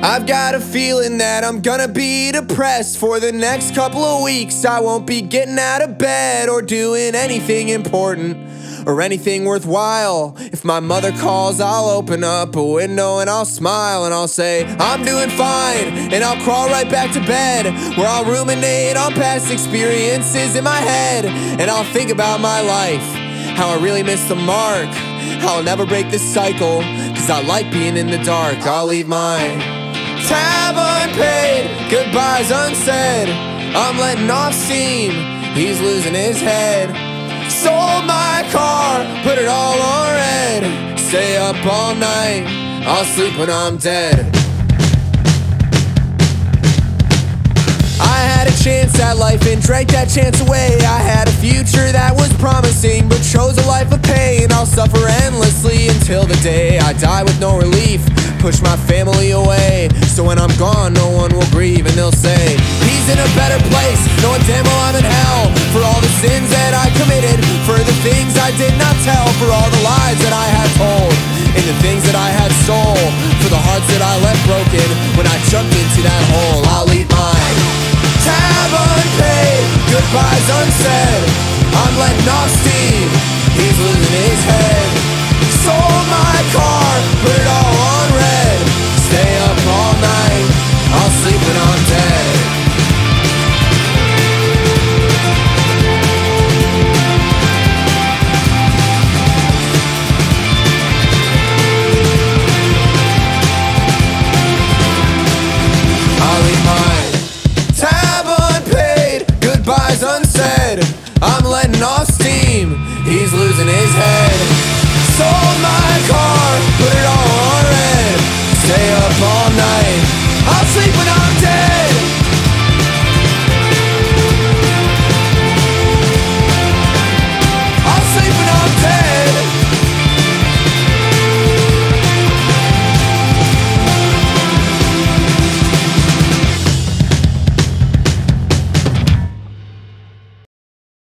I've got a feeling that I'm gonna be depressed for the next couple of weeks. I won't be getting out of bed or doing anything important or anything worthwhile. If my mother calls, I'll open up a window and I'll smile and I'll say, I'm doing fine. And I'll crawl right back to bed where I'll ruminate on past experiences in my head. And I'll think about my life, how I really missed the mark, how I'll never break this cycle. Cause I like being in the dark. I'll leave my I'm letting off steam, he's losing his head. Sold my car, put it all on red. Stay up all night, I'll sleep when I'm dead. I had a chance at life and drank that chance away. I had a future that was promising, but chose a life of pain. I'll suffer endlessly until the day I die with no relief push my family away. So when I'm gone, no one will grieve and they'll say, in a better place, knowing damn well I'm in hell. For all the sins that I committed, for the things I did not tell, for all the lies that I had told, and the things that I had stole, for the hearts that I left broken when I jumped into that hole. I'll eat mine. Tab unpaid, goodbyes unsaid. I'm letting off steam,